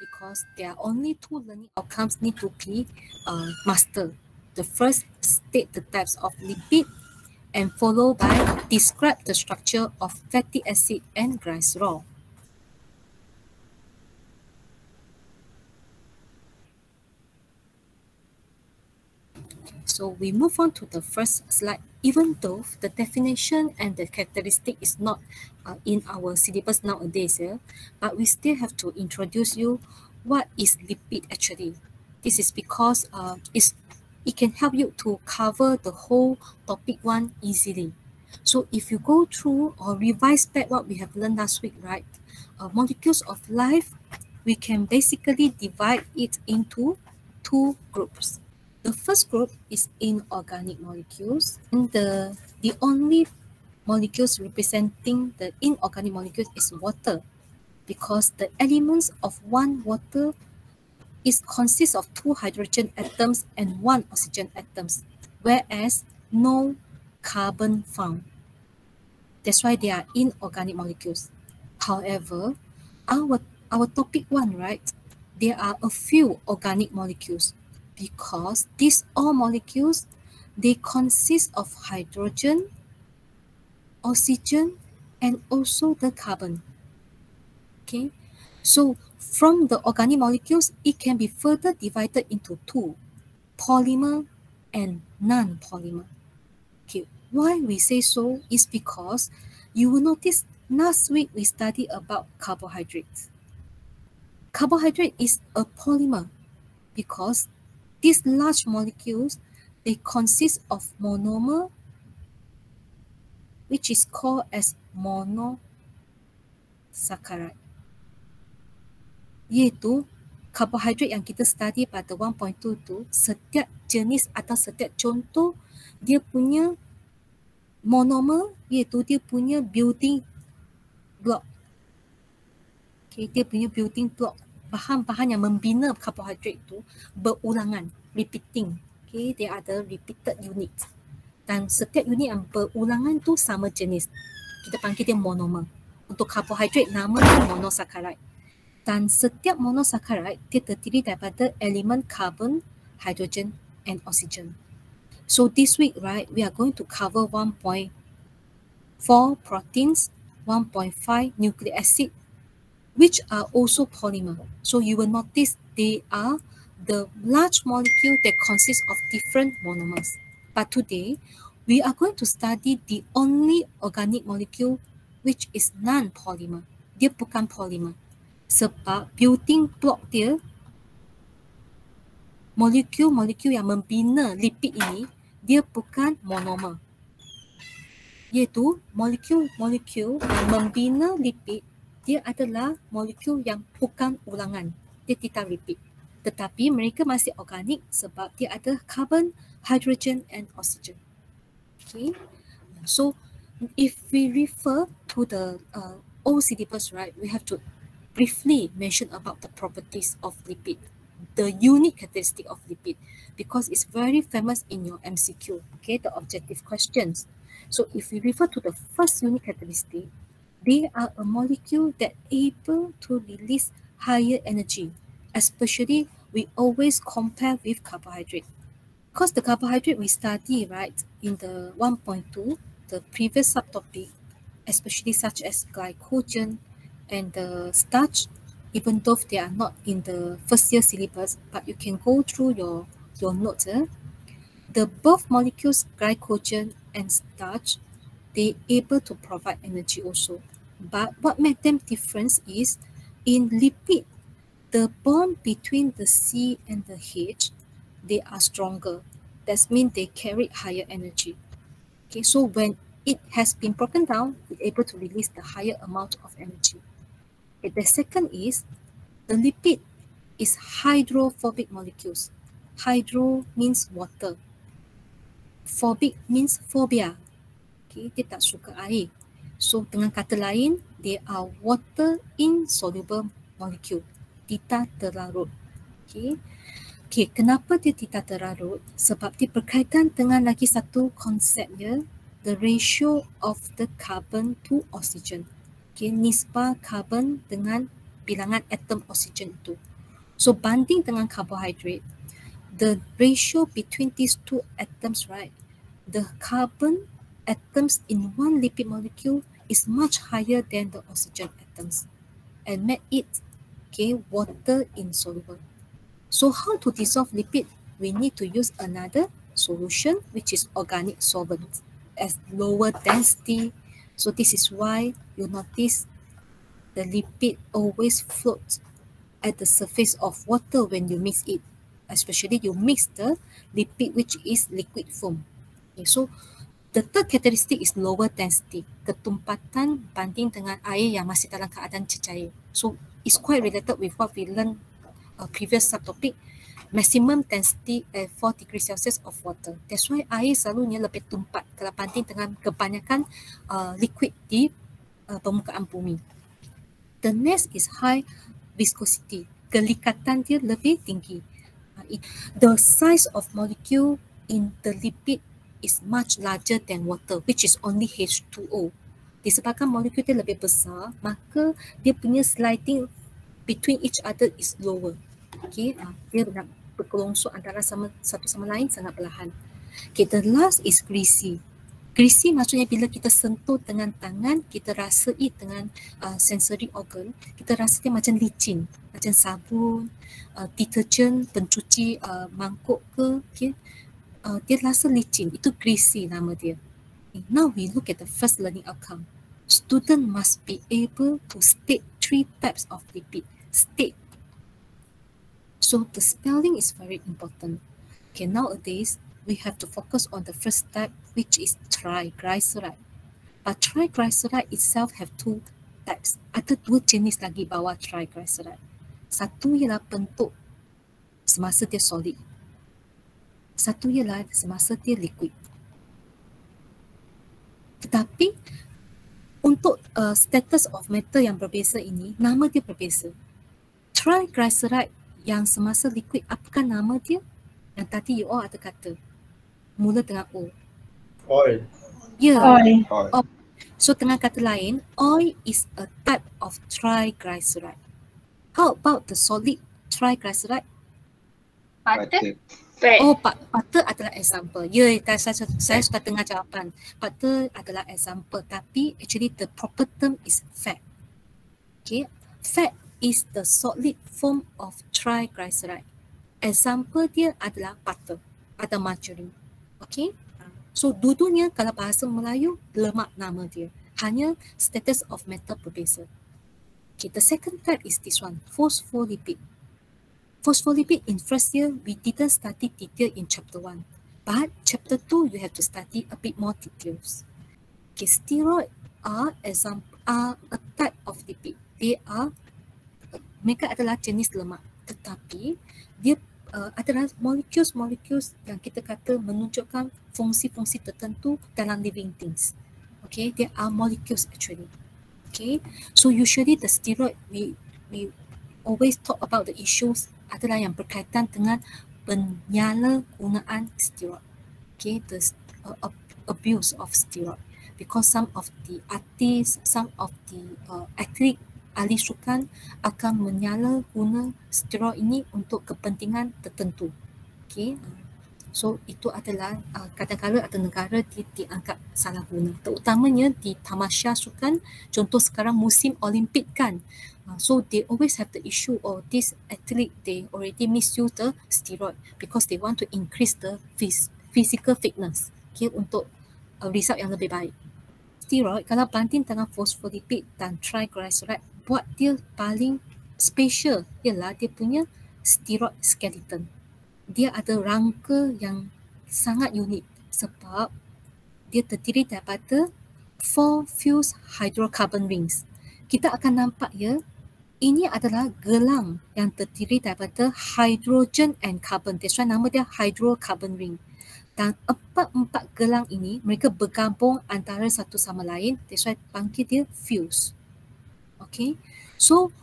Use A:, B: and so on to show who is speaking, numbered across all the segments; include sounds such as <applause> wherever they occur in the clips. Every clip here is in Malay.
A: because there are only two learning outcomes need to be uh, mastered. The first, state the types of lipid and followed by describe the structure of fatty acid and glycerol. So we move on to the first slide. Even though the definition and the characteristic is not uh, in our syllabus nowadays, yeah, but we still have to introduce you what is lipid actually. This is because uh, it's, it can help you to cover the whole topic one easily. So if you go through or revise back what we have learned last week, right? Uh, molecules of life, we can basically divide it into two groups. The first group is inorganic molecules. And the, the only molecules representing the inorganic molecules is water because the elements of one water is consists of two hydrogen atoms and one oxygen atoms, whereas no carbon found. That's why they are inorganic molecules. However, our, our topic one, right? There are a few organic molecules because these all molecules they consist of hydrogen, oxygen, and also the carbon. Okay, so from the organic molecules, it can be further divided into two, polymer and non-polymer. Okay, why we say so is because you will notice last week we studied about carbohydrates. Carbohydrate is a polymer because these large molecules, they consist of monomer, which is called as monosaccharide. Iaitu karbohidrat yang kita study pada 1.2 tu, setiap jenis atau setiap contoh, dia punya monomer, iaitu dia punya building block. Okay, dia punya building block bahan-bahan yang membina karbohidrat itu berulangan, repeating. Okay, they are the repeated unit. Dan setiap unit yang berulangan tu sama jenis. Kita panggil dia monomer. Untuk karbohidrat nama dia monosaccharide. Dan setiap monosaccharide dia terdiri daripada elemen carbon, hydrogen and oxygen. So this week, right, we are going to cover 1.4 proteins, 1.5 nucleic acid, which are also polymer. So you will notice they are the large molecule that consists of different monomers. But today, we are going to study the only organic molecule which is non-polymer. Dia bukan polymer. Sebab building block dia, molekul-molekul yang membina lipid ini, dia bukan monomer. Iaitu molekul-molekul yang membina lipid dia adalah molekul yang bukan ulangan. Dia tidak repeat. Tetapi mereka masih organik sebab dia ada carbon, hydrogen and oxygen. Okay. So if we refer to the uh, old syllabus, right, we have to briefly mention about the properties of lipid, the unique characteristic of lipid, because it's very famous in your MCQ, okay, the objective questions. So if we refer to the first unique characteristic, they are a molecule that able to release higher energy, especially we always compare with carbohydrate. Because the carbohydrate we study, right, in the 1.2, the previous subtopic, especially such as glycogen and the starch, even though they are not in the first year syllabus, but you can go through your, your notes. Eh? The both molecules, glycogen and starch, they able to provide energy also. But what makes them different is in lipid, the bond between the C and the H, they are stronger. That means they carry higher energy. Okay, so when it has been broken down, it's able to release the higher amount of energy. The second is the lipid is hydrophobic molecules. Hydro means water. Phobic means phobia. Okay, dia tak suka air. So dengan kata lain, they are water insoluble molecule. Tidak terlarut. Okay. Okay, kenapa dia tidak terlarut? Sebab dia berkaitan dengan lagi satu konsep ya, the ratio of the carbon to oxygen. Okay, nisbah carbon dengan bilangan atom oksigen itu. So banding dengan carbohydrate, the ratio between these two atoms, right? The carbon atoms in one lipid molecule is much higher than the oxygen atoms and make it okay, water insoluble. So how to dissolve lipid? We need to use another solution, which is organic solvent as lower density. So this is why you notice the lipid always floats at the surface of water when you mix it. Especially you mix the lipid which is liquid form. Okay, so the third characteristic is lower density. Ketumpatan banding dengan air yang masih dalam keadaan cecair. So it's quite related with what we learned uh, previous subtopic maximum density at 4 degrees Celsius of water. That's why air selalunya lebih tumpat kalau banding dengan kebanyakan uh, liquid di uh, permukaan bumi. The next is high viscosity. Kelikatan dia lebih tinggi. Uh, it, the size of molecule in the lipid is much larger than water, which is only H2O. Disebabkan molekul dia lebih besar, maka dia punya sliding between each other is lower. Okay, uh, dia nak berkelongsok antara sama satu sama lain sangat perlahan. Okay, the last is greasy. Greasy maksudnya bila kita sentuh dengan tangan, kita rasa it dengan uh, sensory organ, kita rasa dia macam licin, macam sabun, uh, detergent, pencuci uh, mangkuk ke, okay. Uh, dia rasa licin. Itu greasy nama dia. Okay, now we look at the first learning outcome. Student must be able to state three types of lipid. State so the spelling is very important. Okay, nowadays we have to focus on the first type, which is triglyceride. But triglyceride itself have two types. Ada dua jenis lagi bawah triglyceride. Satu ialah bentuk semasa dia solid. Satu ialah semasa dia liquid. Tetapi untuk uh, status of matter yang berbeza ini, nama dia berbeza. Triglyceride yang semasa liquid apakah nama dia yang tadi you all ada kata mula dengan O
B: oil
A: ya yeah.
C: Oil.
B: oil
A: Oh. so dengan kata lain oil is a type of triglyceride how about the solid triglyceride
C: Butter.
B: Butter
A: oh pa- butter adalah example ya yeah, saya, saya, saya sudah dengar jawapan butter adalah example tapi actually the proper term is fat okay fat is the solid form of triglyceride. Example dia adalah butter atau margarine. Okay? So dua-duanya kalau bahasa Melayu lemak nama dia. Hanya status of metal berbeza. Okay, the second type is this one, phospholipid. Phospholipid in first year we didn't study detail in chapter 1. But chapter 2 you have to study a bit more details. Okay, steroid are example are a type of lipid. They are mereka adalah jenis lemak tetapi dia uh, adalah molekul-molekul yang kita kata menunjukkan fungsi-fungsi tertentu dalam living things. Okay, they are molecules actually. Okay, so usually the steroid we we always talk about the issues adalah yang berkaitan dengan penyalahgunaan steroid. Okay, the uh, abuse of steroid because some of the artists, some of the uh, athlete ahli sukan akan menyala guna steroid ini untuk kepentingan tertentu. Okay. So itu adalah uh, kadang-kadang ada negara di, dianggap salah guna. Terutamanya di tamasya sukan, contoh sekarang musim Olimpik kan. Uh, so they always have the issue of this athlete, they already misuse the steroid because they want to increase the phys- physical fitness okay, untuk uh, result yang lebih baik. Steroid kalau banding dengan phospholipid dan triglyceride buat dia paling special ialah dia punya steroid skeleton. Dia ada rangka yang sangat unik sebab dia terdiri daripada four fused hydrocarbon rings. Kita akan nampak ya, ini adalah gelang yang terdiri daripada hydrogen and carbon. That's why nama dia hydrocarbon ring. Dan empat-empat gelang ini mereka bergabung antara satu sama lain. That's why panggil dia fuse. Okay, so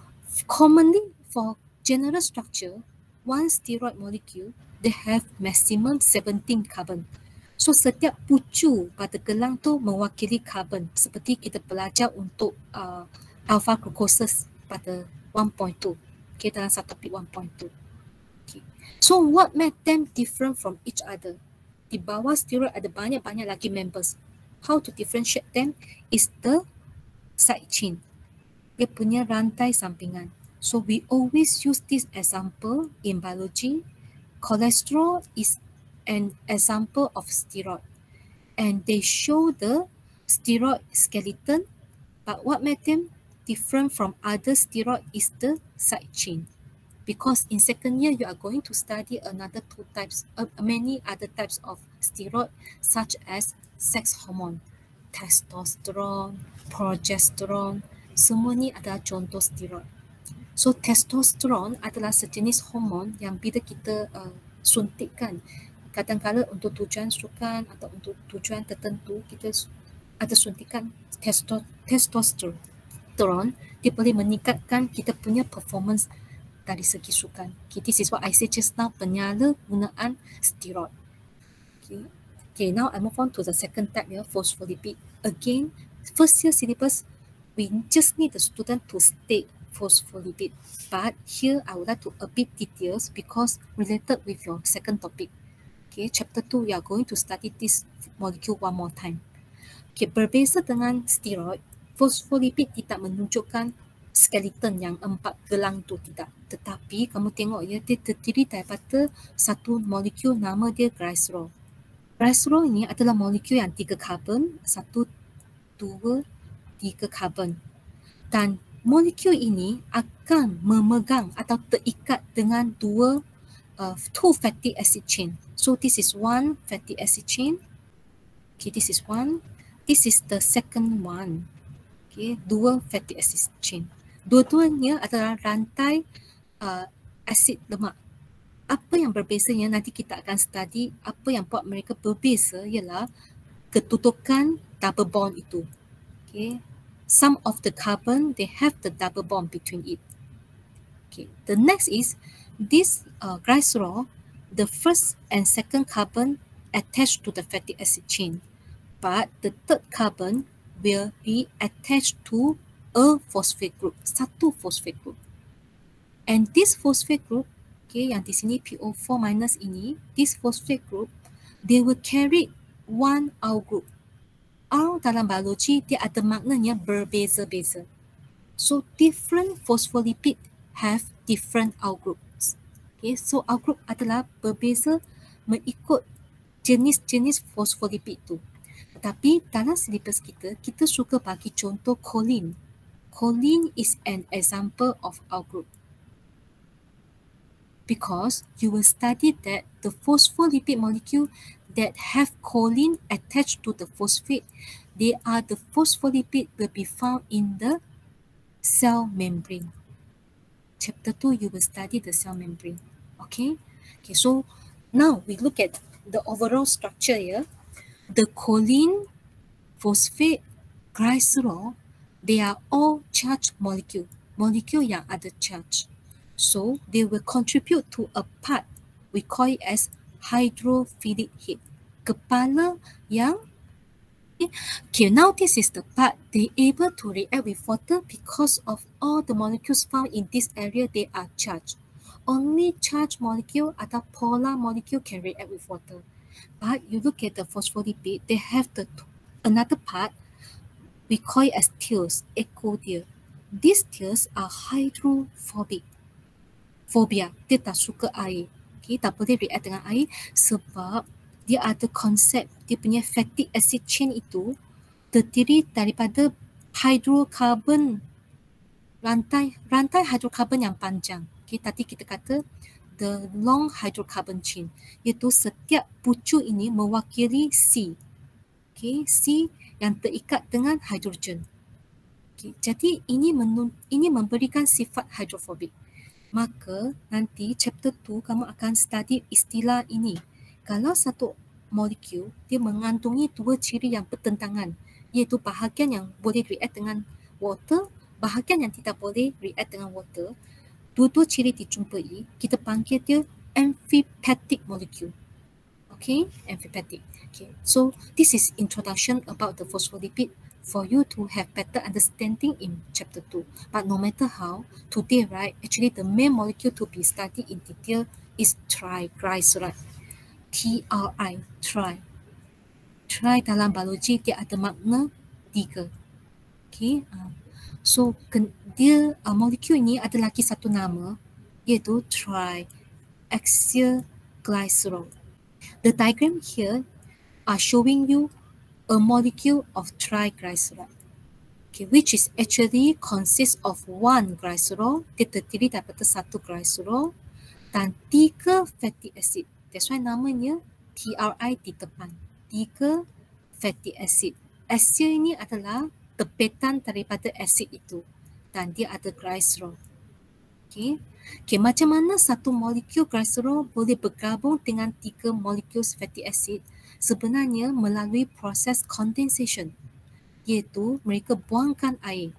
A: commonly for general structure, one steroid molecule they have maximum 17 carbon. So setiap pucu pada gelang tu mewakili carbon seperti kita belajar untuk uh, alpha glucoses pada 1.2. Okay, dalam satu topik 1.2. Okay. So what made them different from each other? Di bawah steroid ada banyak-banyak lagi members. How to differentiate them is the side chain. Dia punya rantai sampingan. So we always use this example in biology. Cholesterol is an example of steroid. And they show the steroid skeleton. But what made them different from other steroid is the side chain. Because in second year, you are going to study another two types, uh, many other types of steroid, such as sex hormone, testosterone, progesterone, semua ni adalah contoh steroid. So testosterone adalah sejenis hormon yang bila kita uh, suntikkan, kadang-kadang untuk tujuan sukan atau untuk tujuan tertentu, kita ada suntikan testo testosterone dia boleh meningkatkan kita punya performance dari segi sukan. Okay, this is what I say just now, penyalahgunaan steroid. Okay. okay, now I move on to the second type here, phospholipid. Again, first year syllabus, we just need the student to state phospholipid. But here I would like to a bit details because related with your second topic. Okay, chapter 2, we are going to study this molecule one more time. Okay, berbeza dengan steroid, fosfolipid tidak menunjukkan skeleton yang empat gelang tu tidak. Tetapi kamu tengok ya dia terdiri daripada satu molekul nama dia glycerol. Glycerol ini adalah molekul yang tiga karbon, satu, dua, tiga karbon. Dan molekul ini akan memegang atau terikat dengan dua uh, two fatty acid chain. So this is one fatty acid chain. Okay, this is one. This is the second one okay, dua fatty acid chain. Dua-duanya adalah rantai uh, asid lemak. Apa yang berbezanya nanti kita akan study apa yang buat mereka berbeza ialah ketutukan double bond itu. Okay. Some of the carbon they have the double bond between it. Okay. The next is this uh, glycerol, the first and second carbon attached to the fatty acid chain. But the third carbon will be attached to a phosphate group, satu phosphate group. And this phosphate group, okay, yang di sini PO4 minus ini, this phosphate group, they will carry one R group. R dalam biologi dia ada maknanya berbeza-beza. So different phospholipid have different R groups. Okay, so R group adalah berbeza mengikut jenis-jenis phospholipid tu. Tapi dalam syllabus kita, kita suka bagi contoh choline. Choline is an example of our group. Because you will study that the phospholipid molecule that have choline attached to the phosphate, they are the phospholipid will be found in the cell membrane. Chapter 2, you will study the cell membrane. Okay? Okay, so now we look at the overall structure here the choline, phosphate, glycerol, they are all charged molecule, molecule yang ada charge. So they will contribute to a part we call it as hydrophilic head. Kepala yang Okay, now this is the part they able to react with water because of all the molecules found in this area, they are charged. Only charged molecule atau polar molecule can react with water. But you look at the phospholipid, they have the another part we call it as tears, echodia. These tears are hydrophobic. Phobia, dia tak suka air. Okay, tak boleh react dengan air sebab dia ada konsep dia punya fatty acid chain itu terdiri daripada hydrocarbon rantai rantai hydrocarbon yang panjang. Okay, tadi kita kata the long hydrocarbon chain iaitu setiap pucuk ini mewakili C. Okay, C yang terikat dengan hidrogen. Okay, jadi ini menun, ini memberikan sifat hydrophobic. Maka nanti chapter 2 kamu akan study istilah ini. Kalau satu molekul dia mengandungi dua ciri yang bertentangan iaitu bahagian yang boleh react dengan water, bahagian yang tidak boleh react dengan water, dua-dua ciri dijumpai, kita panggil dia amphipathic molecule. Okay, amphipathic. Okay, so this is introduction about the phospholipid. For you to have better understanding in chapter 2. But no matter how, today, right, actually the main molecule to be studied in detail is triglyceride. T-R-I, tri. Tri dalam biologi dia ada makna tiga. Okay, uh, so dia uh, molekul ini ada lagi satu nama iaitu triaxial glycerol. The diagram here are showing you a molecule of triglyceride, okay, which is actually consists of one glycerol, dia terdiri daripada satu glycerol dan tiga fatty acid. That's why namanya TRI di depan. Tiga fatty acid. Acid ini adalah tepetan daripada acid itu dan dia ada glycerol. Okay. okay, macam mana satu molekul glycerol boleh bergabung dengan tiga molekul fatty acid sebenarnya melalui proses condensation iaitu mereka buangkan air.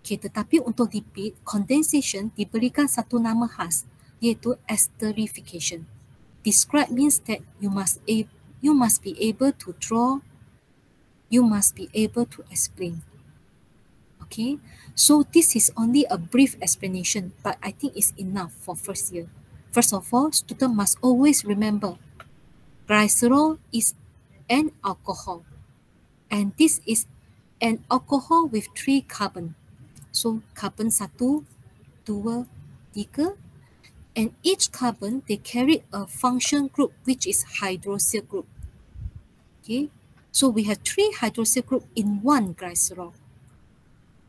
A: Okay, tetapi untuk lipid, condensation diberikan satu nama khas iaitu esterification. Describe means that you must you must be able to draw, you must be able to explain. Okay, so this is only a brief explanation, but I think it's enough for first year. First of all, student must always remember glycerol is an alcohol and this is an alcohol with three carbon. So carbon satu, dua, tiga, and each carbon they carry a function group which is hydroxyl group. Okay, so we have three hydroxyl group in one glycerol,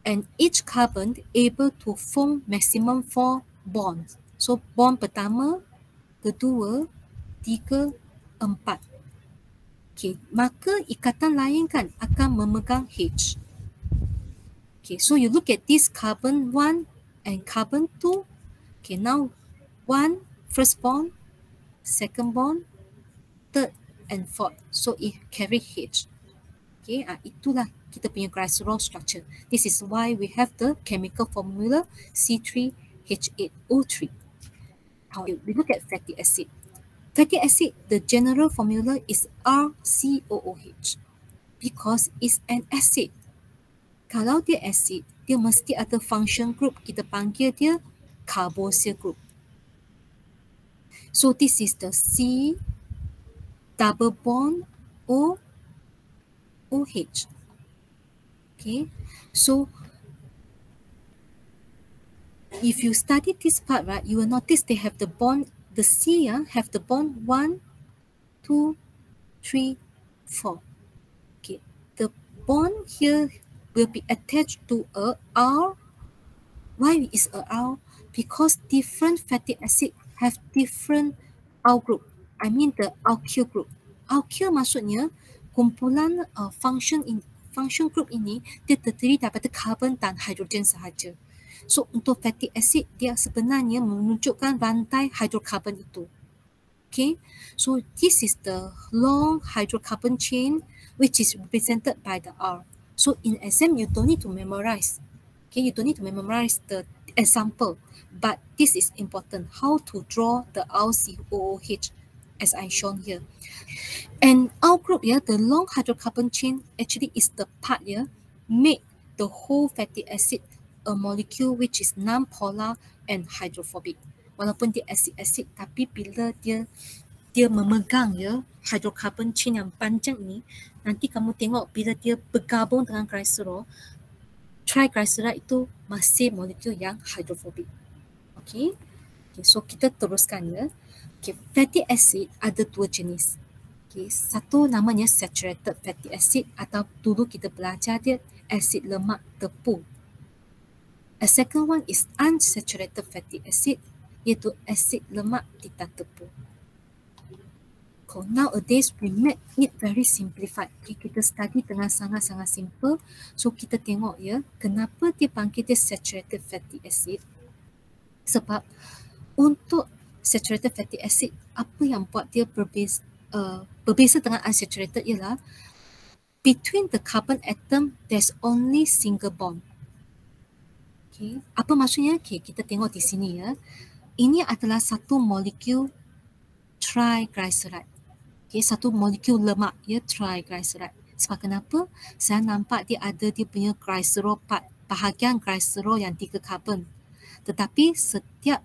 A: and each carbon able to form maximum four bonds. So bond pertama, kedua, tiga, empat. Okay, maka ikatan lain kan akan memegang H. Okay, so you look at this carbon one and carbon two. Okay, now one first bond, second bond, third and fourth. So it carry H. Okay, ah, itulah kita punya glycerol structure. This is why we have the chemical formula C3H8O3. Now we look at fatty acid. Fatty acid, the general formula is RCOOH because it's an acid. Kalau dia acid, dia mesti ada function group. Kita panggil dia carboxyl group. So this is the C double bond O OH. Okay, so if you study this part, right, you will notice they have the bond the C uh, have the bond one, two, three, four. Okay, the bond here will be attached to a R. Why is a R? Because different fatty acid have different R group. I mean the alkyl group. Alkyl maksudnya kumpulan uh, function in function group ini dia terdiri daripada carbon dan hidrogen sahaja. So untuk fatty acid dia sebenarnya menunjukkan rantai hydrocarbon itu. Okay, so this is the long hydrocarbon chain which is represented by the R. So in exam you don't need to memorize. Okay, you don't need to memorize the example, but this is important how to draw the RCOOH as I shown here. And our group, yeah, the long hydrocarbon chain actually is the part yeah, make the whole fatty acid a molecule which is non-polar and hydrophobic. Walaupun dia acid-acid tapi bila dia dia memegang ya hydrocarbon chain yang panjang ni nanti kamu tengok bila dia bergabung dengan glycerol triglyceride itu masih molekul yang hydrophobic. Okay. okay so kita teruskan ya. Okay, fatty acid ada dua jenis. Okay, satu namanya saturated fatty acid atau dulu kita belajar dia asid lemak tepu A second one is unsaturated fatty acid iaitu asid lemak tidak tepu. So nowadays we make it very simplified. Okay, kita study dengan sangat-sangat simple. So kita tengok ya, kenapa dia panggil dia saturated fatty acid? Sebab untuk saturated fatty acid, apa yang buat dia berbeza, uh, berbeza dengan unsaturated ialah between the carbon atom, there's only single bond. Okay. Apa maksudnya? Okay, kita tengok di sini ya. Ini adalah satu molekul triglyceride. Okay, satu molekul lemak ya triglyceride. Sebab kenapa? Saya nampak dia ada dia punya glycerol part, bahagian glycerol yang tiga carbon. Tetapi setiap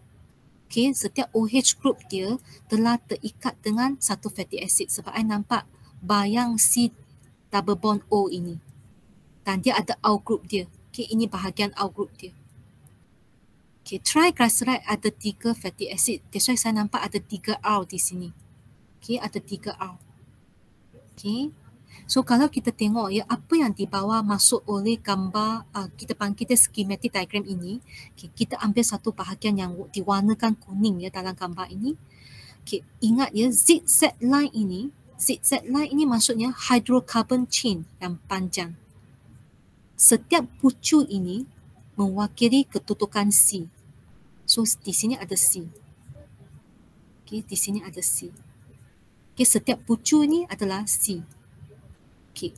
A: okay, setiap OH group dia telah terikat dengan satu fatty acid sebab saya nampak bayang C double bond O ini. Dan dia ada O group dia. Okay, ini bahagian O group dia. Okay, triglyceride ada tiga fatty acid. That's why saya nampak ada tiga R di sini. Okay, ada tiga R. Okay. So kalau kita tengok ya apa yang dibawa masuk oleh gambar uh, kita panggil schematic diagram ini, okay, kita ambil satu bahagian yang diwarnakan kuning ya dalam gambar ini. Okay, ingat ya zigzag line ini, zigzag line ini maksudnya hydrocarbon chain yang panjang. Setiap pucu ini mewakili ketutukan C. So di sini ada C. Okay, di sini ada C. Okay, setiap pucu ini adalah C. Okay.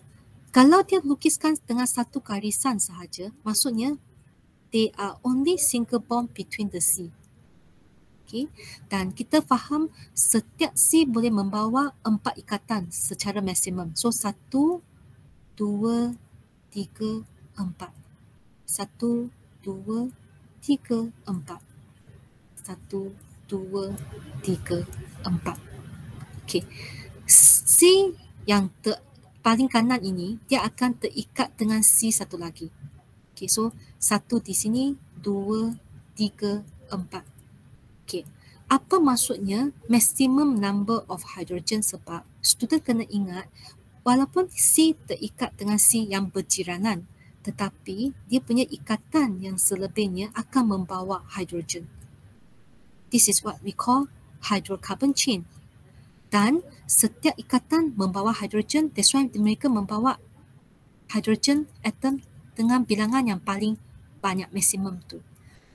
A: Kalau dia lukiskan dengan satu garisan sahaja, maksudnya they are only single bond between the C. Okay. Dan kita faham setiap C boleh membawa empat ikatan secara maksimum. So satu, dua, tiga, empat. Satu, dua, tiga, empat. Satu, dua, tiga, empat. Okay. C yang ter, paling kanan ini dia akan terikat dengan C satu lagi. Okay, so satu di sini, dua, tiga, empat. Okay, apa maksudnya maximum number of hydrogen sebab student kena ingat walaupun C terikat dengan C yang berjiranan tetapi dia punya ikatan yang selebihnya akan membawa hydrogen. This is what we call hydrocarbon chain. Dan setiap ikatan membawa hidrogen that's why mereka membawa hidrogen atom dengan bilangan yang paling banyak maksimum tu.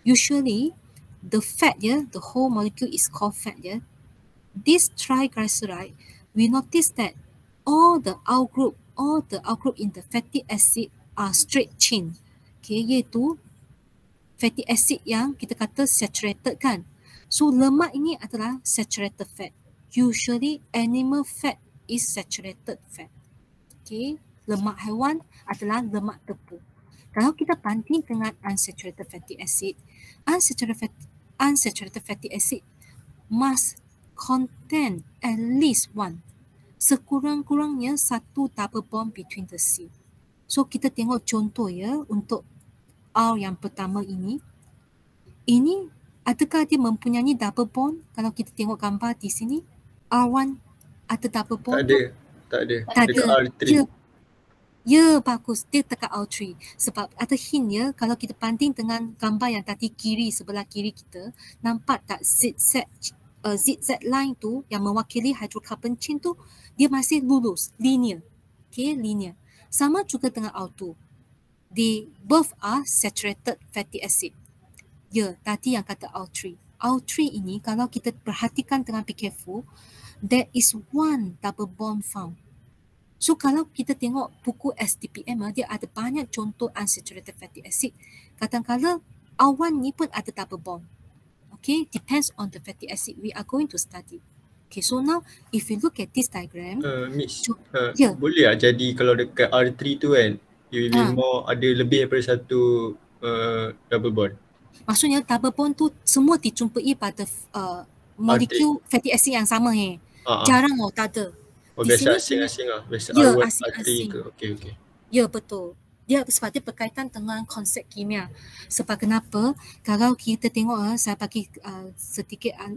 A: Usually the fat ya the whole molecule is called fat ya this triglyceride we notice that all the out group all the out group in the fatty acid are straight chain okay iaitu fatty acid yang kita kata saturated kan so lemak ini adalah saturated fat usually animal fat is saturated fat. Okay, lemak haiwan adalah lemak tepu. Kalau kita banding dengan unsaturated fatty acid, unsaturated, unsaturated fatty acid must contain at least one. Sekurang-kurangnya satu double bond between the C. So kita tengok contoh ya untuk R yang pertama ini. Ini adakah dia mempunyai double bond kalau kita tengok gambar di sini? R1 atau double bond?
B: Tak ada. Tak ada. Tak ada. R3.
A: Ya. ya, bagus. Dia tekan R3. Sebab ada hint ya, kalau kita banding dengan gambar yang tadi kiri, sebelah kiri kita, nampak tak zigzag, uh, zigzag line tu yang mewakili hydrocarbon chain tu, dia masih lurus, linear. Okay, linear. Sama juga dengan R2. They both are saturated fatty acid. Ya, tadi yang kata R3. R3 ini kalau kita perhatikan dengan be careful, there is one double bond found. So kalau kita tengok buku STPM, ah, dia ada banyak contoh unsaturated fatty acid. Kadang-kadang awan ni pun ada double bond. Okay, depends on the fatty acid we are going to study. Okay, so now if you look at this diagram.
B: Uh, miss, so, uh, yeah. boleh lah jadi kalau dekat R3 tu kan, you uh. more ada lebih daripada satu uh, double bond.
A: Maksudnya double bond tu semua dijumpai pada uh, molekul fatty acid yang sama eh. Uh-huh. Jarang oh tak ada.
B: Oh, biasa asing-asing lah. Biasa
A: ya, asing-asing.
B: Ke? Okay, okay.
A: Ya, betul. Dia sebab dia berkaitan dengan konsep kimia. Sebab kenapa? Kalau kita tengok, uh, saya bagi uh, sedikit uh,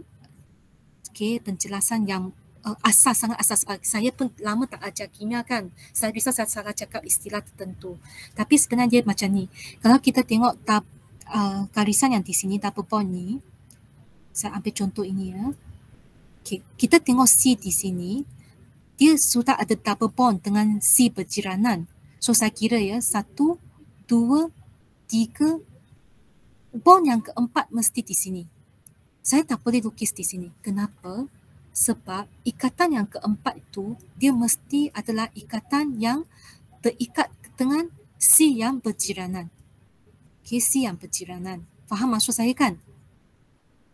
A: okay, penjelasan yang uh, asas, sangat asas. Saya pun lama tak ajar kimia kan. Saya bisa saya salah cakap istilah tertentu. Tapi sebenarnya dia macam ni. Kalau kita tengok tab, uh, garisan yang di sini, double bond ni, saya ambil contoh ini ya. Okay. Kita tengok C di sini, dia sudah ada double bond dengan C berjiranan. So saya kira ya, satu, dua, tiga, bond yang keempat mesti di sini. Saya tak boleh lukis di sini. Kenapa? Sebab ikatan yang keempat itu, dia mesti adalah ikatan yang terikat dengan C yang berjiranan. Okay, C yang berjiranan. Faham maksud saya kan?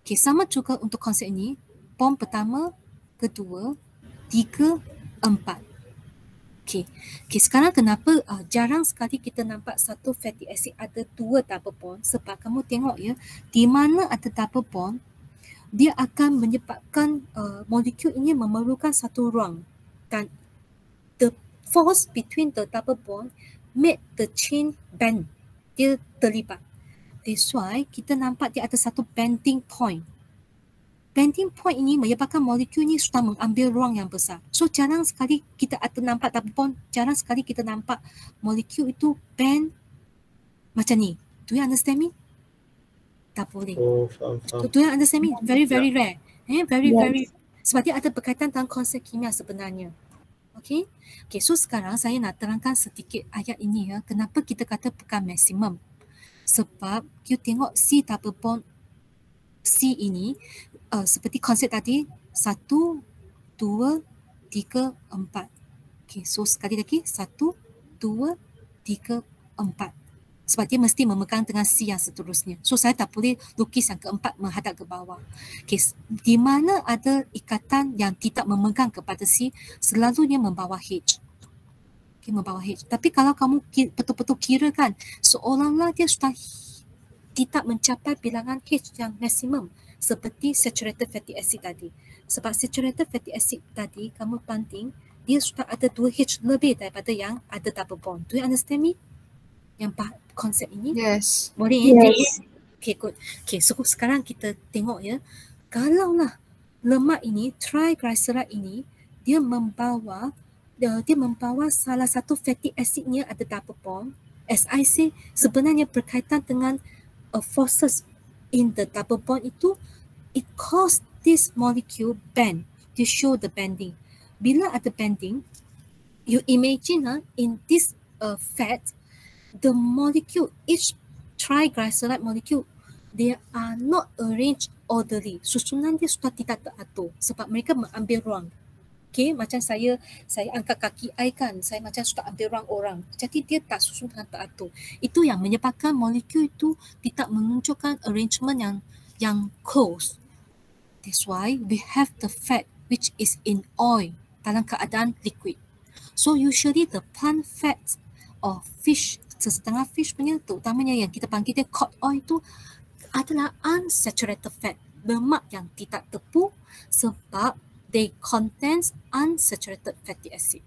A: Okay, sama juga untuk konsep ini, pom pertama, kedua, tiga, empat. Okay. okay, sekarang kenapa uh, jarang sekali kita nampak satu fatty acid ada dua double bond? Sebab kamu tengok ya di mana ada double bond dia akan menyebabkan uh, molekul ini memerlukan satu ruang. Dan the force between the double bond make the chain bend. Dia terlibat. That's why kita nampak dia ada satu bending point bending point ini menyebabkan molekul ini sudah mengambil ruang yang besar. So jarang sekali kita ada nampak double bond, jarang sekali kita nampak molekul itu bend macam ni. Do you understand me? Tak boleh.
B: Oh, faham, faham.
A: Do you understand me? Very, very
B: Yeah.
A: rare. Eh, very,
C: Yes.
A: very. Sebab dia ada berkaitan dengan konsep kimia sebenarnya. Okay? Okay, so sekarang saya nak terangkan sedikit ayat ini ya. Kenapa kita kata bukan maksimum? Sebab you tengok C double bond C ini uh, seperti konsep tadi satu, dua, tiga, empat. Okay, so sekali lagi satu, dua, tiga, empat. Sebab dia mesti memegang dengan C yang seterusnya. So saya tak boleh lukis yang keempat menghadap ke bawah. Okay, di mana ada ikatan yang tidak memegang kepada C, selalunya membawa H. Okay, membawa H. Tapi kalau kamu betul-betul kira kan, seolah-olah dia sudah tidak mencapai bilangan H yang maksimum seperti saturated fatty acid tadi. Sebab saturated fatty acid tadi kamu banding dia sudah ada 2H lebih daripada yang ada double bond. Do you understand me? Yang konsep ini?
C: Yes.
A: Boleh ya?
C: Yes.
A: Okay, good. Okay, so sekarang kita tengok ya. Kalaulah lemak ini, triglyceride ini, dia membawa dia, dia membawa salah satu fatty acidnya ada double bond. As I say, sebenarnya berkaitan dengan uh, forces in the double bond itu, it cause this molecule bend to show the bending. Bila ada bending, you imagine uh, in this uh, fat, the molecule, each triglyceride molecule, they are not arranged orderly. Susunan dia sudah tidak teratur sebab mereka mengambil ruang. Okay, macam saya, saya angkat kaki I kan, saya macam sudah ambil ruang orang. Jadi dia tak susun dengan teratur. Itu yang menyebabkan molekul itu tidak menunjukkan arrangement yang yang close. That's why we have the fat which is in oil dalam keadaan liquid. So usually the plant fat or fish, setengah fish punya terutamanya yang kita panggil dia cod oil itu adalah unsaturated fat, lemak yang tidak tepu sebab they contains unsaturated fatty acid.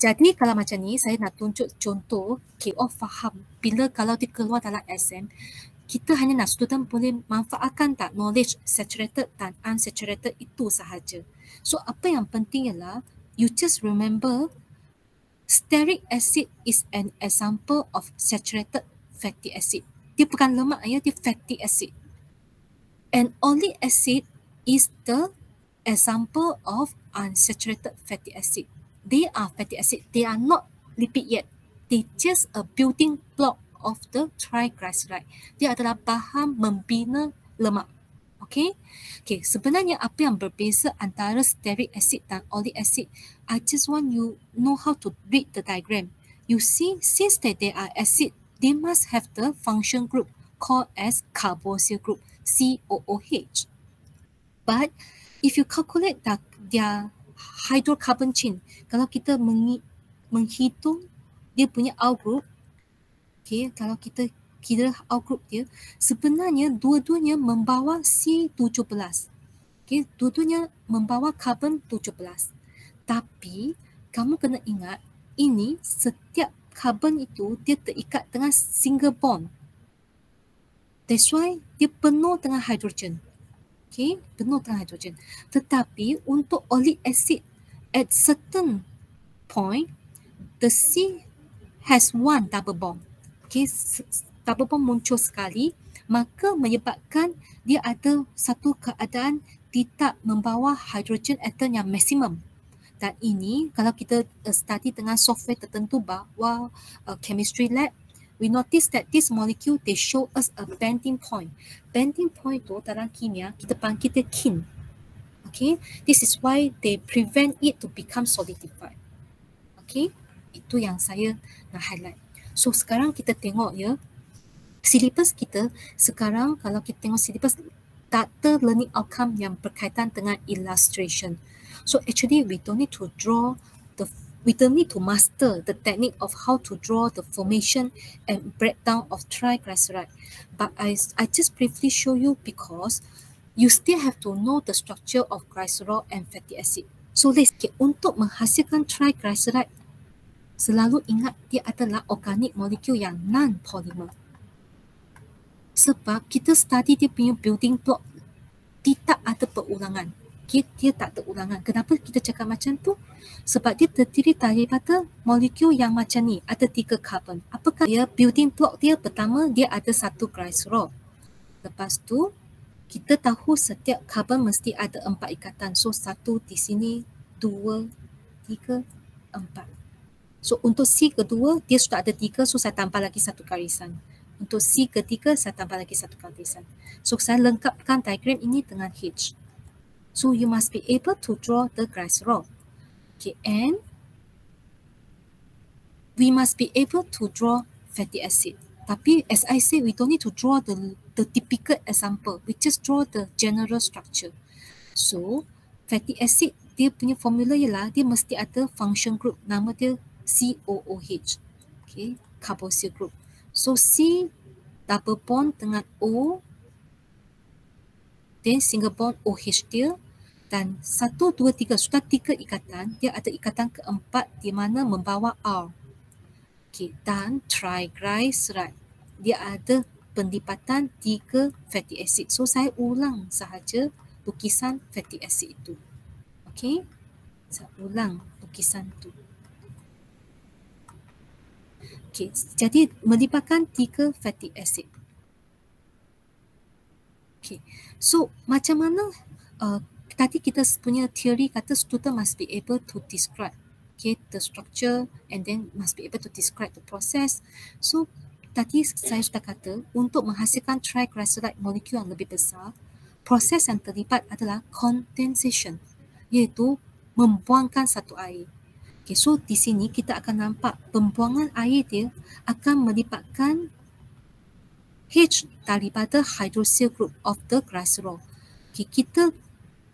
A: Jadi kalau macam ni saya nak tunjuk contoh KO faham bila kalau dia keluar dalam SM kita hanya nak student boleh manfaatkan tak knowledge saturated dan unsaturated itu sahaja. So apa yang penting ialah you just remember stearic acid is an example of saturated fatty acid. Dia bukan lemak ya, dia fatty acid. And oleic acid is the example of unsaturated fatty acid. They are fatty acid. They are not lipid yet. They just a building block of the triglyceride. Dia adalah bahan membina lemak. Okay? Okay, sebenarnya apa yang berbeza antara stearic acid dan oleic acid? I just want you know how to read the diagram. You see, since that they are acid, they must have the function group called as carboxyl group, COOH. But if you calculate the, their hydrocarbon chain, kalau kita mengi, menghitung dia punya R group, okay, kalau kita kira R group dia, sebenarnya dua-duanya membawa C17. Okay, dua-duanya membawa carbon 17. Tapi kamu kena ingat, ini setiap carbon itu dia terikat dengan single bond. That's why dia penuh dengan hydrogen. Okay, penuh dengan hydrogen. Tetapi untuk oleic acid at certain point, the C has one double bond. Okay, double bond muncul sekali, maka menyebabkan dia ada satu keadaan tidak membawa hydrogen atom yang maksimum. Dan ini kalau kita uh, study dengan software tertentu bahawa uh, chemistry lab, we notice that this molecule they show us a bending point. Bending point tu dalam kimia kita panggil dia kin. Okay, this is why they prevent it to become solidified. Okay, itu yang saya nak highlight. So sekarang kita tengok ya, syllabus kita sekarang kalau kita tengok syllabus data learning outcome yang berkaitan dengan illustration. So actually we don't need to draw we don't need to master the technique of how to draw the formation and breakdown of triglyceride. But I, I just briefly show you because you still have to know the structure of glycerol and fatty acid. So let's get untuk menghasilkan triglyceride, selalu ingat dia adalah organic molecule yang non-polymer. Sebab kita study dia punya building block tidak ada perulangan dia, dia tak ada ulangan. Kenapa kita cakap macam tu? Sebab dia terdiri daripada molekul yang macam ni. Ada tiga carbon. Apakah dia building block dia? Pertama, dia ada satu glycerol. Lepas tu, kita tahu setiap carbon mesti ada empat ikatan. So, satu di sini, dua, tiga, empat. So, untuk C kedua, dia sudah ada tiga. So, saya tambah lagi satu garisan. Untuk C ketiga, saya tambah lagi satu garisan. So, saya lengkapkan diagram ini dengan H. So you must be able to draw the glycerol. Okay, and we must be able to draw fatty acid. Tapi as I say, we don't need to draw the, the typical example. We just draw the general structure. So, fatty acid, dia punya formula ialah dia mesti ada function group. Nama dia COOH. Okay, carboxyl group. So, C double bond dengan O then single bond OH dia dan satu, dua, tiga, sudah tiga ikatan, dia ada ikatan keempat di mana membawa R. Okay, dan triglyceride, dia ada pendipatan tiga fatty acid. So, saya ulang sahaja lukisan fatty acid itu. Okay, saya ulang lukisan itu. Okay, jadi melibatkan tiga fatty acid. Okay, so macam mana uh, tadi kita punya teori kata student must be able to describe okay, the structure and then must be able to describe the process. So tadi saya sudah kata untuk menghasilkan triglyceride molekul yang lebih besar, proses yang terlibat adalah condensation iaitu membuangkan satu air. Okay, so di sini kita akan nampak pembuangan air dia akan melibatkan H daripada hydroxyl group of the glycerol. Okay, kita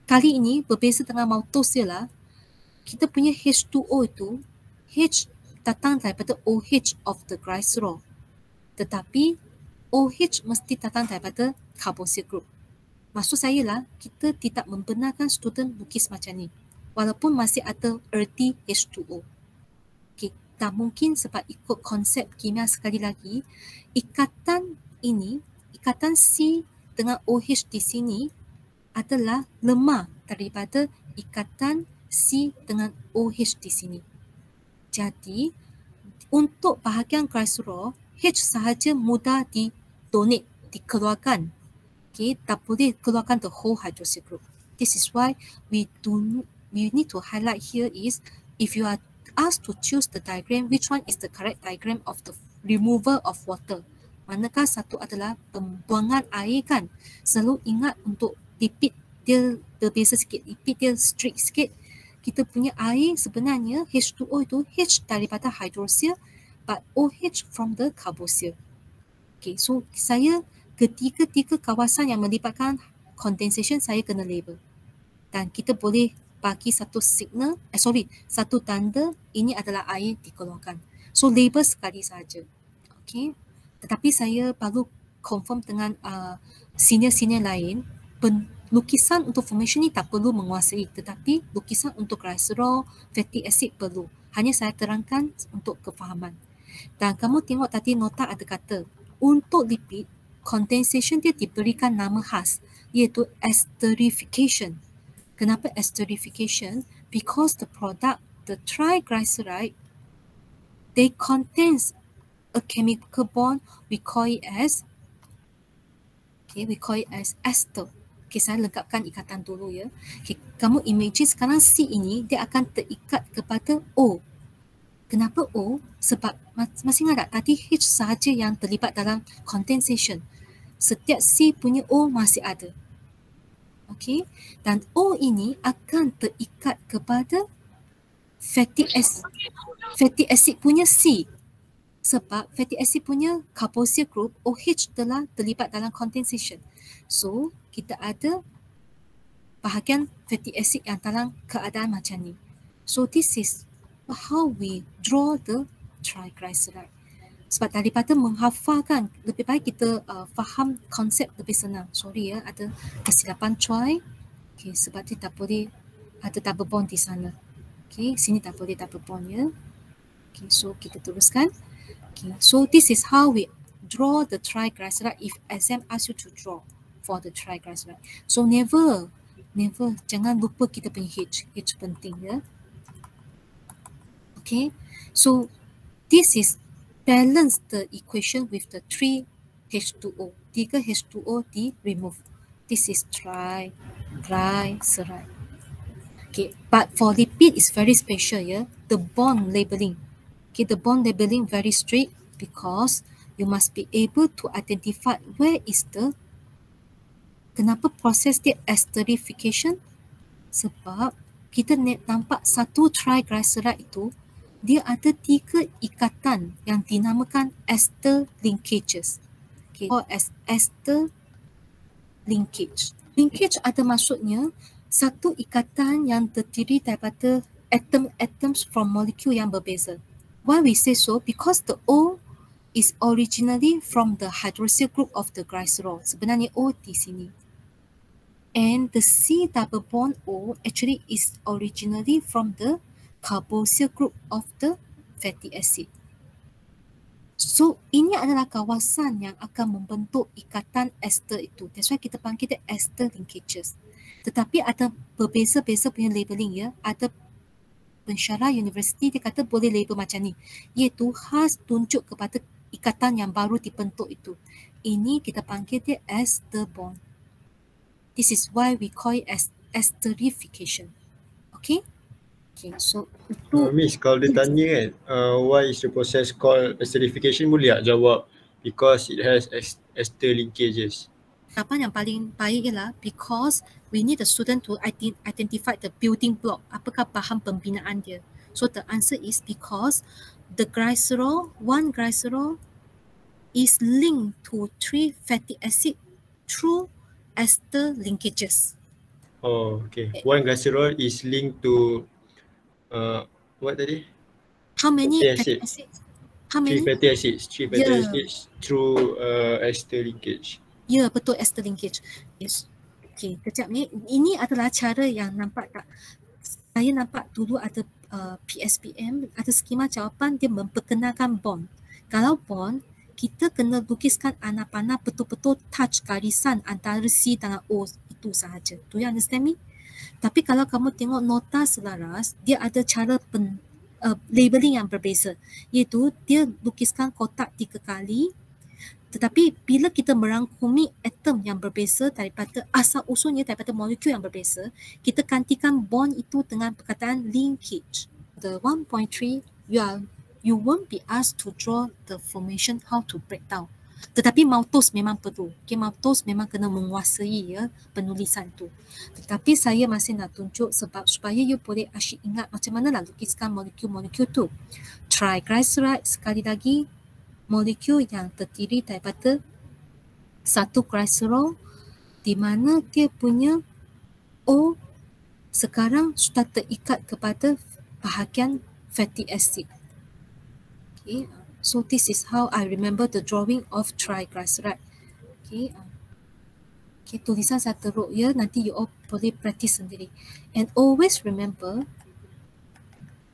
A: kali ini berbeza dengan maltose ialah kita punya H2O itu H datang daripada OH of the glycerol. Tetapi OH mesti datang daripada carboxyl group. Maksud saya lah kita tidak membenarkan student lukis macam ni walaupun masih ada earthy H2O. Okay, tak mungkin sebab ikut konsep kimia sekali lagi ikatan ini, ikatan C dengan OH di sini adalah lemah daripada ikatan C dengan OH di sini. Jadi, untuk bahagian glycerol, H sahaja mudah di donate, dikeluarkan. Okay, tak boleh keluarkan the whole hydroxyl group. This is why we do we need to highlight here is if you are asked to choose the diagram, which one is the correct diagram of the removal of water. Manakah satu adalah pembuangan air kan? Selalu ingat untuk lipid dia berbeza sikit, lipid dia strict sikit. Kita punya air sebenarnya H2O itu H daripada hydroxyl but OH from the carboxyl. Okay, so saya ketiga-tiga kawasan yang melibatkan condensation saya kena label. Dan kita boleh bagi satu signal, eh sorry, satu tanda ini adalah air dikeluarkan. So label sekali saja. Okay. Tetapi saya perlu confirm dengan uh, senior-senior lain pen, lukisan untuk formation ni tak perlu menguasai tetapi lukisan untuk glycerol, fatty acid perlu. Hanya saya terangkan untuk kefahaman. Dan kamu tengok tadi nota ada kata untuk lipid, condensation dia diberikan nama khas iaitu esterification. Kenapa esterification? Because the product, the triglyceride, they contains a chemical bond we call it as okay, we call it as ester. Okay, saya lengkapkan ikatan dulu ya. Okay, kamu imagine sekarang C ini dia akan terikat kepada O. Kenapa O? Sebab masih ingat tak tadi H sahaja yang terlibat dalam condensation. Setiap C punya O masih ada. Okay, dan O ini akan terikat kepada fatty acid, fatty acid punya C. Sebab fatty acid punya carboxyl group OH telah terlibat dalam condensation. So, kita ada bahagian fatty acid yang dalam keadaan macam ni. So this is how we draw the triglyceride. Sebab daripada menghafalkan, lebih baik kita uh, faham konsep lebih senang. Sorry ya, ada kesilapan try. Okay, sebab dia tak boleh ada double bond di sana. Okay, sini tak boleh double bond ya. Okay, so kita teruskan. Okay, so this is how we draw the triglyceride if exam ask you to draw for the triglyceride. So never, never, jangan lupa kita punya H. H penting ya. Okay, so this is balance the equation with the 3 H2O. 3 H2O di remove. This is tri triglyceride. Okay, but for lipid is very special yeah. The bond labeling. Okay, the bond labeling very strict because you must be able to identify where is the kenapa proses dia esterification sebab kita nampak satu triglyceride itu dia ada tiga ikatan yang dinamakan ester linkages. Okay. Or as ester linkage. Linkage ada maksudnya satu ikatan yang terdiri daripada atom-atoms from molecule yang berbeza. Why we say so? Because the O is originally from the hydroxyl group of the glycerol. Sebenarnya O di sini. And the C double bond O actually is originally from the carboxyl group of the fatty acid. So, ini adalah kawasan yang akan membentuk ikatan ester itu. That's why kita panggil dia ester linkages. Tetapi ada berbeza-beza punya labeling ya. Ada pensyarah universiti dia kata boleh label macam ni. Iaitu khas tunjuk kepada ikatan yang baru dibentuk itu. Ini kita panggil dia ester bond. This is why we call it as esterification. Okay? Okay, so
B: itu uh, Miss, kalau dia tanya kan, uh, why is the process called esterification boleh tak jawab because it has ester linkages.
A: Jawapan yang paling baik ialah because we need the student to identify the building block. Apakah bahan pembinaan dia? So the answer is because the glycerol, one glycerol is linked to three fatty acid through ester linkages.
B: Oh, okay. One glycerol is linked to uh, what tadi?
A: How many fatty acids?
B: How many? Three fatty acids. Three fatty yeah. acids through uh, ester linkage.
A: Ya, betul ester linkage. Yes. Okay, kejap ni. Ini adalah cara yang nampak tak? Saya nampak dulu ada uh, PSPM, ada skema jawapan dia memperkenalkan bond. Kalau bond, kita kena lukiskan anak panah betul-betul touch garisan antara C dengan O itu sahaja. Do you understand me? Tapi kalau kamu tengok nota selaras, dia ada cara pen, uh, labeling yang berbeza. Iaitu dia lukiskan kotak tiga kali. Tetapi bila kita merangkumi atom yang berbeza daripada asal usulnya daripada molekul yang berbeza, kita gantikan bond itu dengan perkataan linkage. The 1.3, you are you won't be asked to draw the formation how to break down. Tetapi mautos memang perlu. Okay, mautos memang kena menguasai ya penulisan tu. Tetapi saya masih nak tunjuk sebab supaya you boleh asyik ingat macam mana lah lukiskan molekul-molekul tu. Triglyceride sekali lagi molekul yang terdiri daripada satu glycerol di mana dia punya O sekarang sudah terikat kepada bahagian fatty acid. Okay. So this is how I remember the drawing of triglyceride. Okay. Okay, tulisan saya teruk ya. Nanti you all boleh practice sendiri. And always remember,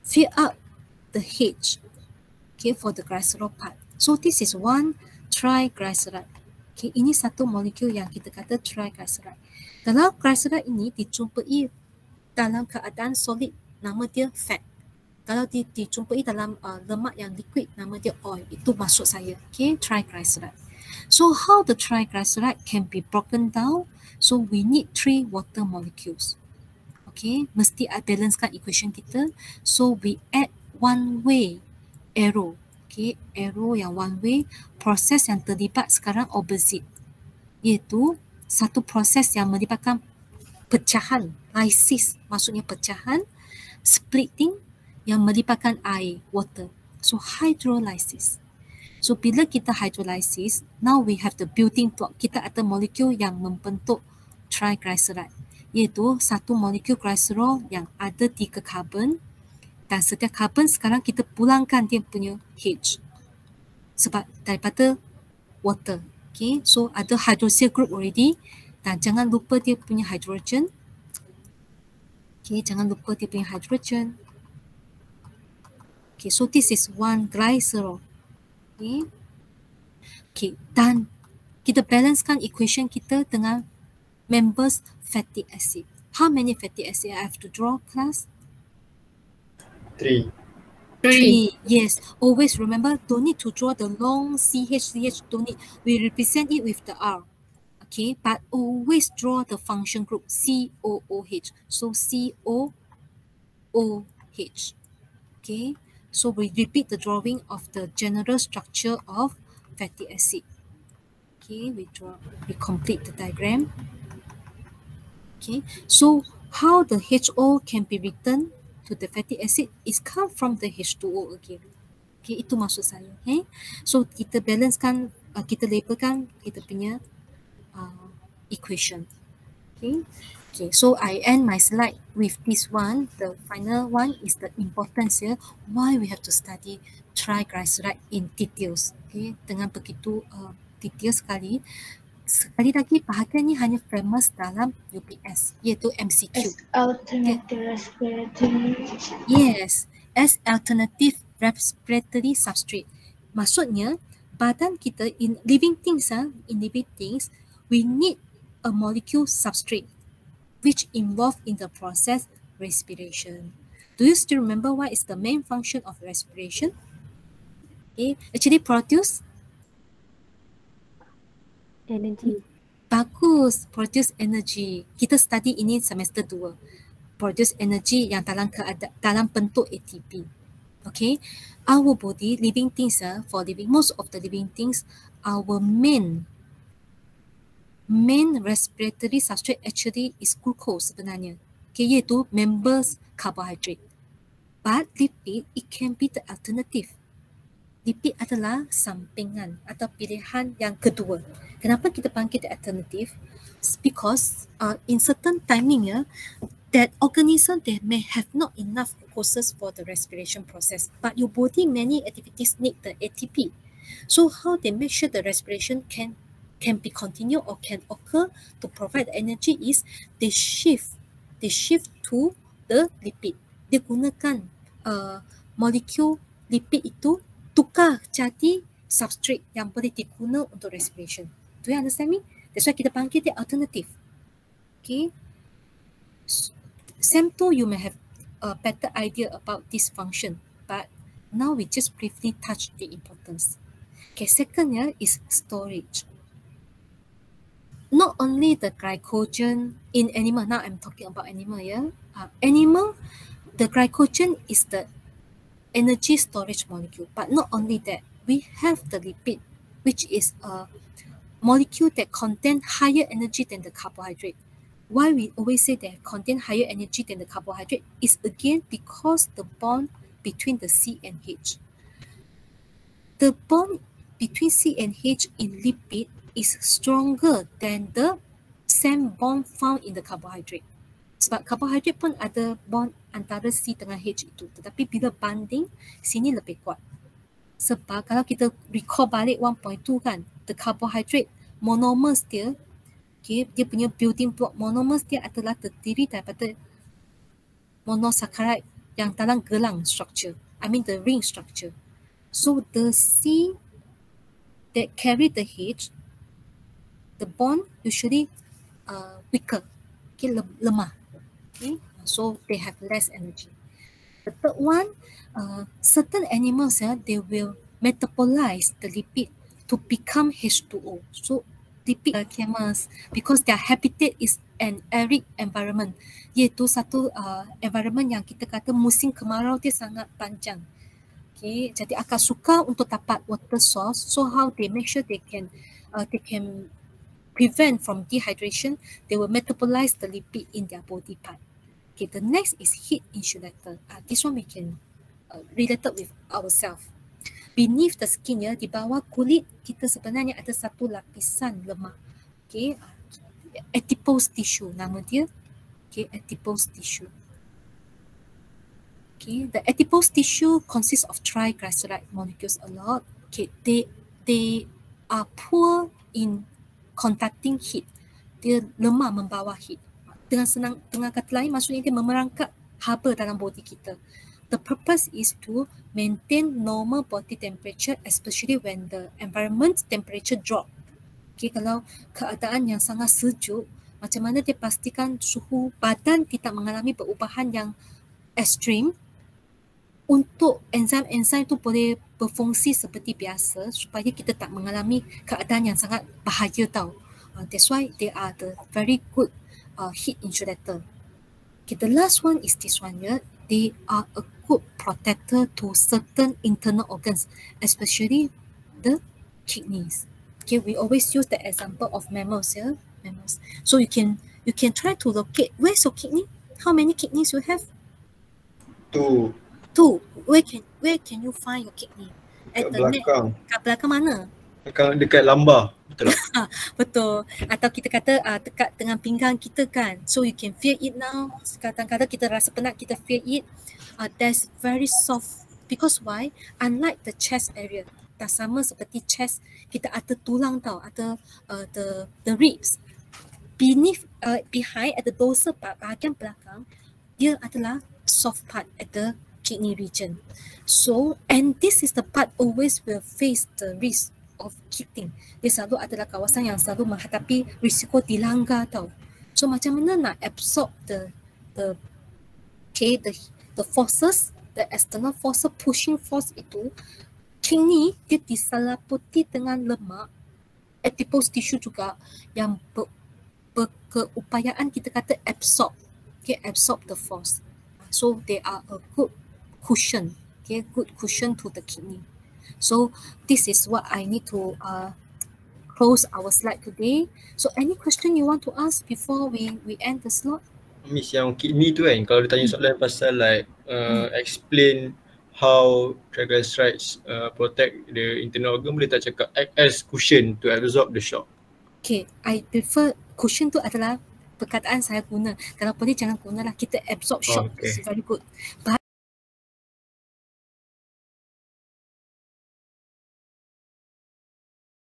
A: fill up the H okay, for the glycerol part. So this is one triglyceride. Okay, ini satu molekul yang kita kata triglyceride. Dalam glyceride ini dijumpai dalam keadaan solid, nama dia fat. Kalau di, dijumpai dalam uh, lemak yang liquid nama dia oil. Itu maksud saya. Okay triglyceride. So how the triglyceride can be broken down? So we need three water molecules. Okay mesti balancekan equation kita. So we add one way arrow okay arrow yang one way proses yang terlibat sekarang opposite iaitu satu proses yang melibatkan pecahan lysis maksudnya pecahan splitting yang melibatkan air, water. So hydrolysis. So bila kita hydrolysis, now we have the building block. Kita ada molekul yang membentuk triglyceride. Iaitu satu molekul glycerol yang ada tiga karbon Dan setiap carbon sekarang kita pulangkan dia punya H. Sebab daripada water. Okay, so ada hydroxyl group already. Dan jangan lupa dia punya hydrogen. Okay, jangan lupa dia punya hydrogen. Okay, so this is one glycerol. Okay. Okay, dan kita balancekan equation kita dengan members fatty acid. How many fatty acid I have to draw class?
B: Three.
A: Three. Yes. Always remember, don't need to draw the long CH, CH, don't need. We represent it with the R. Okay, but always draw the function group COOH. So COOH. Okay, so we repeat the drawing of the general structure of fatty acid. Okay, we draw, we complete the diagram. Okay, so how the HO can be written to the fatty acid is come from the H2O again. Okay, itu maksud saya. Okay, so kita balancekan, uh, kita labelkan kita punya uh, equation. Okay, okay, so I end my slide with this one. The final one is the importance here. Why we have to study triglyceride in details. Okay, dengan begitu uh, detail sekali. Sekali lagi perhatian ni hanya famous dalam UPS iaitu MCQ.
C: As alternative respiratory.
A: Yes, as alternative respiratory substrate. Maksudnya badan kita in living things ah, in living things we need a molecule substrate which involved in the process respiration. Do you still remember what is the main function of respiration? Okay, actually produce
D: Energy.
A: Bagus, produce energy. Kita study ini semester 2. Produce energy yang dalam keada- dalam bentuk ATP. Okay, our body, living things, uh, for living, most of the living things, our main main respiratory substrate actually is glucose sebenarnya. Okay, iaitu members carbohydrate. But lipid, it can be the alternative. Lipid adalah sampingan atau pilihan yang kedua. Kenapa kita panggil the alternative? Because uh, in certain timing ya, that organism they may have not enough glucoses for the respiration process, but your body many activities need the ATP. So how they make sure the respiration can can be continued or can occur to provide energy is they shift they shift to the lipid. Dia gunakan uh, molekul lipid itu tukar jadi substrate yang boleh diguna untuk respiration. Do you understand me? That's why kita panggil dia alternative. Okay. S- Same too, you may have a better idea about this function, but now we just briefly touch the importance. Okay, secondnya is storage. Not only the glycogen in animal, now I'm talking about animal, yeah. Uh, animal, the glycogen is the energy storage molecule. But not only that, we have the lipid, which is a molecule that contain higher energy than the carbohydrate. Why we always say they contain higher energy than the carbohydrate is again because the bond between the C and H. The bond between C and H in lipid is stronger than the same bond found in the carbohydrate. Sebab carbohydrate pun ada bond antara C dengan H itu. Tetapi bila banding, sini lebih kuat. Sebab kalau kita recall balik 1.2 kan, the carbohydrate monomers dia, okay, dia punya building block monomers dia adalah terdiri daripada monosaccharide yang dalam gelang structure. I mean the ring structure. So the C that carry the H, the bond usually uh, weaker, okay, lem- lemah. Okay, so they have less energy. The third one, uh, certain animals, yeah, they will metabolize the lipid to become H2O. So uh, camels, because their habitat is an arid environment, iaitu satu uh, environment yang kita kata musim kemarau dia sangat panjang. Okay, jadi akan suka untuk dapat water source. So how they make sure they can uh, they can prevent from dehydration, they will metabolize the lipid in their body part. Okay, the next is heat insulator. Uh, this one we can uh, related with ourselves. Beneath the skin ya, di bawah kulit kita sebenarnya ada satu lapisan lemak. Okay, uh, adipose tissue nama dia. Okay, adipose tissue. Okay, the adipose tissue consists of triglyceride molecules a lot. Okay, they they are poor in conducting heat. Dia lemah membawa heat. Dengan senang dengan kata lain maksudnya dia memerangkap haba dalam body kita. The purpose is to maintain normal body temperature especially when the environment temperature drop. Okay, kalau keadaan yang sangat sejuk, macam mana dia pastikan suhu badan tidak mengalami perubahan yang ekstrim untuk enzim-enzim itu boleh berfungsi seperti biasa supaya kita tak mengalami keadaan yang sangat bahaya tau. Uh, that's why they are the very good uh, heat insulator. Okay, the last one is this one here. They are a good protector to certain internal organs, especially the kidneys. Okay, we always use the example of mammals here. Mammals. So you can you can try to locate where's your kidney? How many kidneys you have?
B: Tu
A: Two. Where can where can you find your kidney?
B: kat
A: At the neck.
B: belakang.
A: Kat belakang mana?
B: Dekat, dekat lambar. Betul tak? <laughs>
A: Betul. Atau kita kata uh, dekat dengan pinggang kita kan. So you can feel it now. Kadang-kadang kita rasa penat, kita feel it. Uh, that's very soft. Because why? Unlike the chest area. Tak sama seperti chest, kita ada tulang tau. Ada uh, the the ribs. Beneath, uh, behind at the dorsal part, bahagian belakang, dia adalah soft part at the kidney region. So, and this is the part always will face the risk of cheating. Dia selalu adalah kawasan yang selalu menghadapi risiko dilanggar tau. So macam mana nak absorb the the okay the the forces, the external forces pushing force itu kini dia disalaputi dengan lemak adipose tissue juga yang ber, berkeupayaan kita kata absorb okay absorb the force so they are a good cushion okay good cushion to the kidney so this is what I need to uh, close our slide today. So any question you want to ask before we we end the slot?
B: Miss yang kidney tu kan kalau dia tanya soalan pasal like uh, explain how triglycerides uh, protect the internal organ boleh tak cakap act as cushion to absorb the shock.
A: Okay, I prefer cushion tu adalah perkataan saya guna. Kalau boleh jangan gunalah kita absorb shock.
B: Okay.
A: It's very good. But